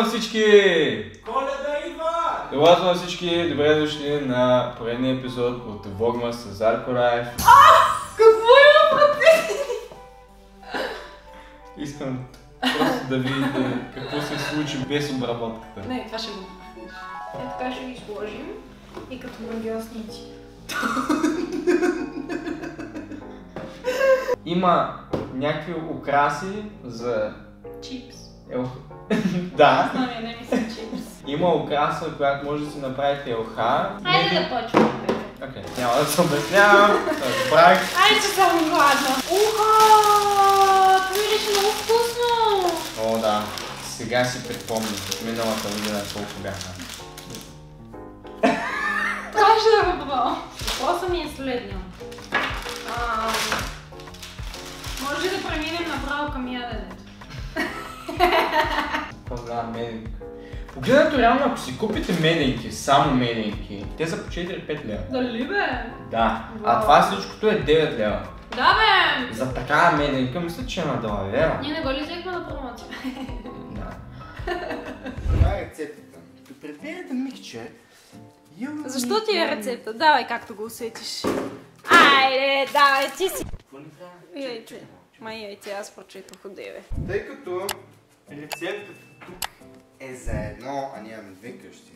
на всички! Коледа идва! Елато на всички, добре дошли на поредния епизод от Вогма с Зарко Раев. Какво има против? Искам просто да видите какво се случи без обработката. Не, това ще го. Е, така ще ги сложим и като грандиосници. Има някакви украси за... Чипс. Ел... да, Знаме, не ми са чипс. има украса, която може да си направите елха. Хайде да почваме. Окей, няма да се обяснявам. Разбрах. Айде, че съм гладна. Уха! Беше много вкусно! О, да. Сега си припомня. Миналата година колко бяха. Трябваше да го пробвам. Въпросът ми е следния. Може да преминем направо към яденето? По-голям медик. Погледнато реално, ако си купите меденки, само меденки, те са по 4-5 лева. Дали бе? Да. А това всичкото е 9 лева. Да бе! За такава меденка мисля, че е на 2 лева. Ние не го ли взехме на промоция? Да. Това е рецептата. Предвидете михче. Защо ти е рецепта? Давай както го усетиш. Айде, давай, ти си. Какво ни трябва? Яйце. Май яйце, аз прочетох от 9. Тъй като рецептата тук е за едно, а нямаме две къщи,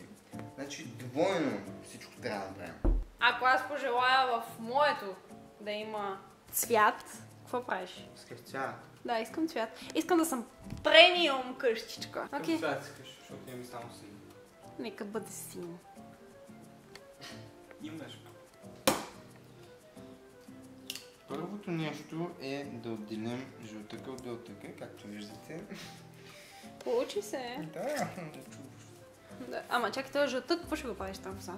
значи двойно всичко трябва да направим. Ако аз пожелая в моето да има цвят, какво правиш? Искаш цвят. Да, искам цвят. Искам да съм премиум къщичка. Окей. цвят искаш, защото имаме само си. Нека бъде син. Имаш. Първото нещо е да отделим жълтъка от дълтъка, както виждате. Получи се. Да, Да. Ама чакай, този жълтък, какво ще го правиш там са?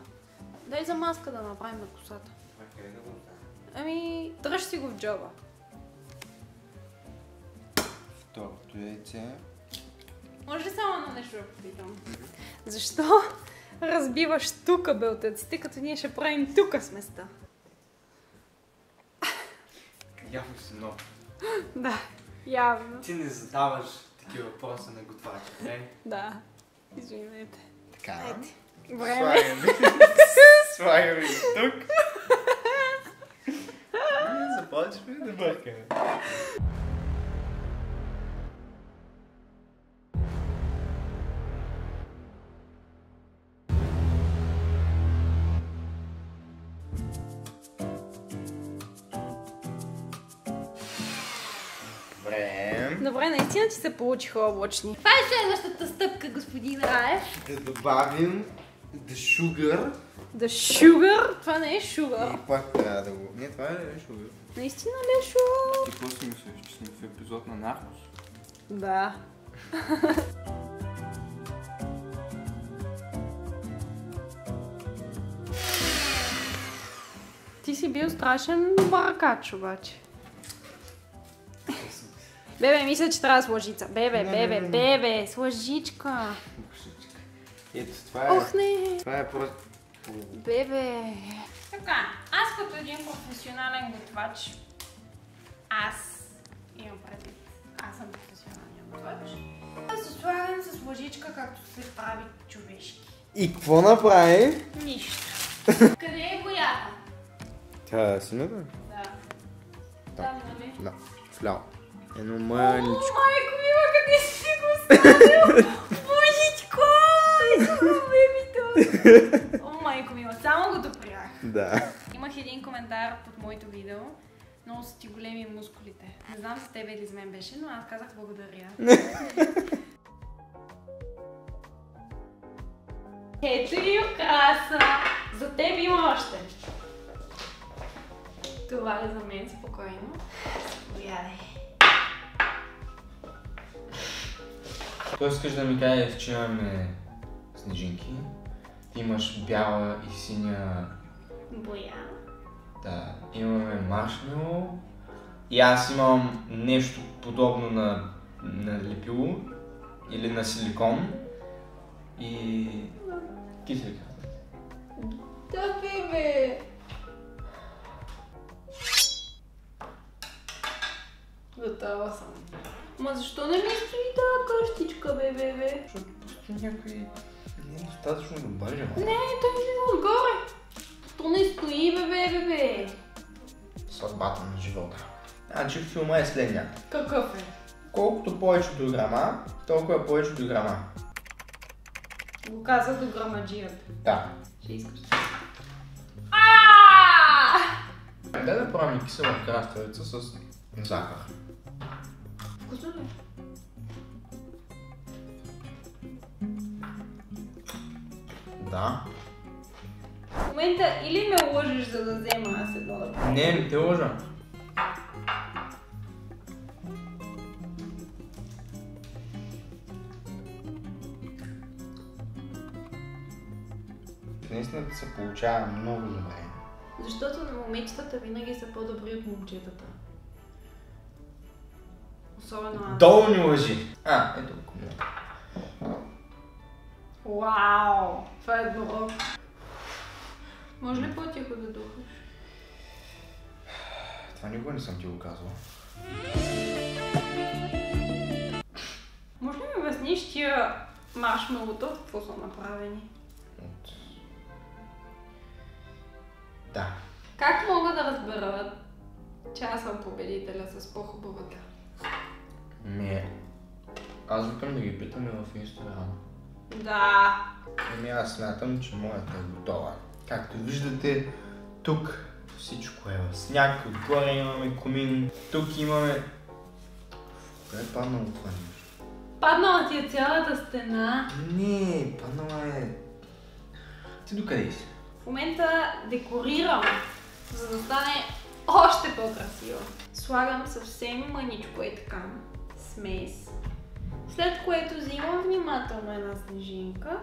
Дай за маска да направим на косата. Това къде да го направим? Ами, дръж си го в джоба. Второто яйце. Може ли само едно нещо да попитам? Защо разбиваш тука белтъците, като ние ще правим тука сместа? Явно си много. Да, явно. Ти не задаваш такива въпроси на готвача, не? Да. Извинете. Така. Време. Слагаме. Слагаме и тук. Започваме да бъркаме. Добре. Наистина ти се получиха облачни. Това е следващата стъпка, господин Раев. Да добавим the sugar. The sugar. Това не е sugar. И пак трябва да го... Не, това е sugar. Наистина ли е sugar? Ти какво си мислиш, че сме в епизод на Наркос? Да. Ти си бил страшен баракач обаче. Бебе, мисля, че трябва с лъжица. Бебе, Не, бебе, не, не. бебе, с лъжичка. Бушичка. Ето, това е... Ох, не. Това е просто... Бебе. Така, аз като един професионален готвач, аз имам предвид, аз съм професионален готвач, аз се слагам с лъжичка, както се прави човешки. И какво направи? Нищо. Къде е боята? Тя е сината? Да. Там, нали? Да. Вляво. Едно О, мъничко. майко мила, къде си го оставил? Божичко! Бебито! О, майко мила, само го допрях. Да. Имах един коментар под моето видео. Много са ти големи мускулите. Не знам за тебе или за мен беше, но аз казах благодаря. Ето и украса! За теб има още. Това е за мен спокойно. Заповядай. Той искаш да ми кажеш, че имаме снежинки. Ти имаш бяла и синя... Боя. Да, имаме маршмело. И аз имам нещо подобно на, на лепило или на силикон. И киселка. Да, бебе! Готова съм. Ма защо не ми стои тази къщичка, бе, бе, бе? Защото някой не е достатъчно добър. Не, той излиза отгоре. То не стои, бебе, бебе. Съдбата на живота. Значи филма е следния. Какъв е? Колкото повече до грама, толкова повече до грама. Го каза до грамаджията. Да. Ще искаш. Аааа! Дай да правим кисела краставица с захар. Ли? Да. В момента или ме лъжеш, за да взема аз едно да пробвам? Не, не те лъжа. Наистина се получава много добре. Защото на момичетата винаги са по-добри от момчетата. Особено аз. Долу ни лъжи! А, ето. Вау! Това е добро. Може ли по-тихо да духаш? Това никога не съм ти го казвал. Може ли ми обясниш тия маршмелото? от Какво са направени? От... Да. Как мога да разбера, че аз съм победителя с по-хубавата? Ми, аз викам да ги питаме в Инстаграм. Да. Ами аз смятам, че моята е готова. Както виждате, тук всичко е в сняг, отгоре имаме комин, тук имаме... Кое е паднало това нещо? Паднала ти е цялата стена. Не, паднала е... Ти докъде си? В момента декорирам, за да стане още по-красиво. Слагам съвсем мъничко е така смес. След което взимам внимателно една снежинка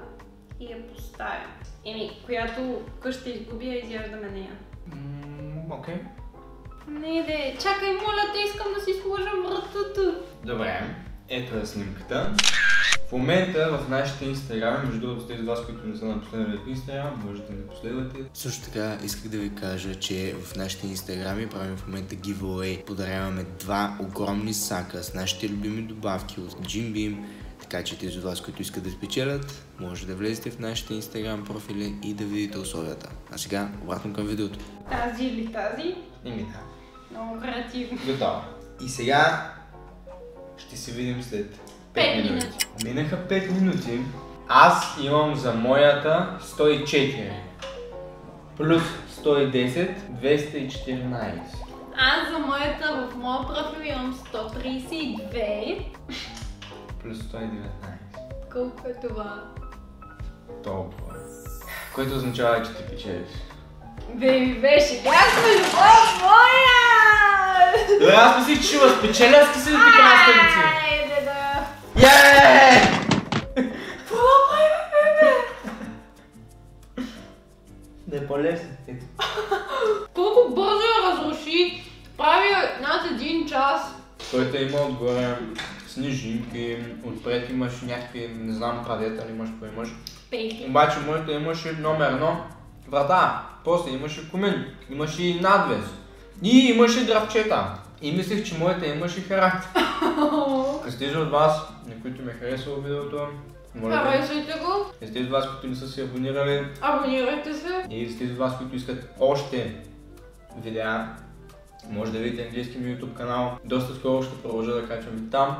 и я поставям. Еми, която къща изгуби, я изяждаме нея. Ммм, окей. Не, де, чакай, моля те, искам да си сложа вратата. Добре, ето е снимката. В момента в нашите инстаграми, между другото тези от вас, които не са напоследали в инстаграм, можете да ни последвате. Също така исках да ви кажа, че в нашите инстаграми правим в момента giveaway. Подаряваме два огромни сака с нашите любими добавки от Jim Beam. Така че тези от вас, които искат да спечелят, може да влезете в нашите инстаграм профили и да видите условията. А сега обратно към видеото. Тази или тази? Ими да. Много креативно. Готово. И сега ще се видим след 5 Пет минути. Минаха 5 минути. Аз имам за моята 104. Плюс 110, 214. Аз за моята в моя профил имам 132. Плюс 119. Колко е това? Толкова. Което означава, че ти печелиш. Бейби, беше ясно любов моя! Добре, аз мислих, че ще възпечеля с киселите краставици. Айде да... Є! Ето. Колко бързо я разруши. Прави над един час. Който има отгоре снежинки, отпред имаш някакви, не знам където ли имаш, какво имаш. Пейки. Обаче моята имаше номер едно врата, после имаше комин, имаше и надвес и имаше дръвчета. И мислех, че моята имаше характер. С тези от вас, на които ме харесало видеото, моля да... Харесайте го, С тези от вас, които не са се абонирали абонирайте се. и с тези от вас, които искат още видеа, може да видите английски ми YouTube канал. Доста скоро ще продължа да качвам и там.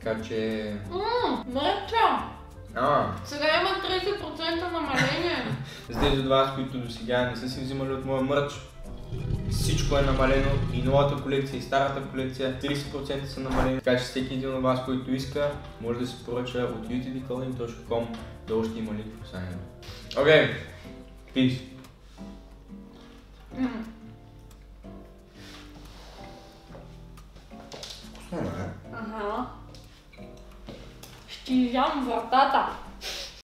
Така че... Ммм, мерча. А, Сега има 30% намаление. За тези от вас, които до сега не са си взимали от моя мърч, всичко е намалено и новата колекция и старата колекция 30% са намалени, така че всеки един от вас, който иска, може да се поръча от utdclothing.com, долу ще има линк в описанието. Окей, okay. peace. Вкусно е, Ага. Ще изям вратата.